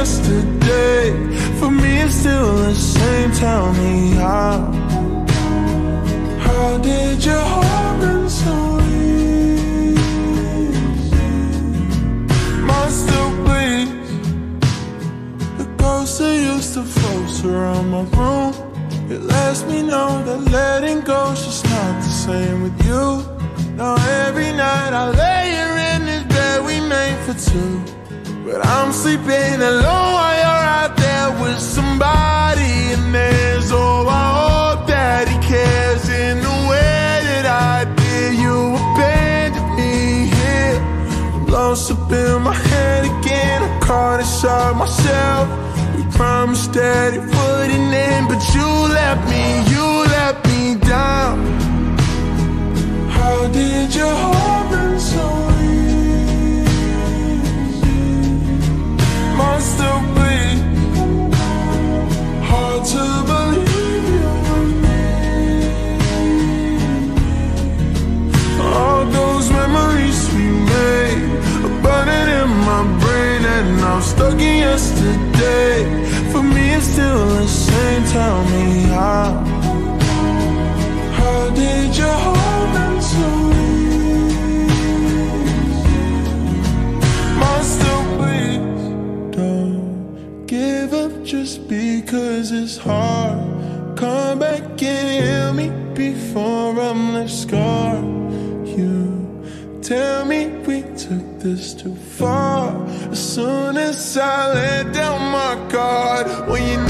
yesterday. For me, it's still the same. Tell me how. How did your float around my room. It lets me know that letting go's just not the same with you. Now every night I lay here in this bed we made for two. But I'm sleeping alone while you're out there with somebody. And there's oh, I hope that he cares in the way that I did. You abandoned me here. I'm lost up in my head again. Caught inside myself. We promised that it wouldn't end, but you let me, you let me down. How did your yesterday. For me, it's still the same. Tell me how. How did heart run so easy? Mine still bleeds. Don't give up just because it's hard. Come back and heal me before I'm left scarred. You tell me we took this too far. As soon as I let down my guard, when you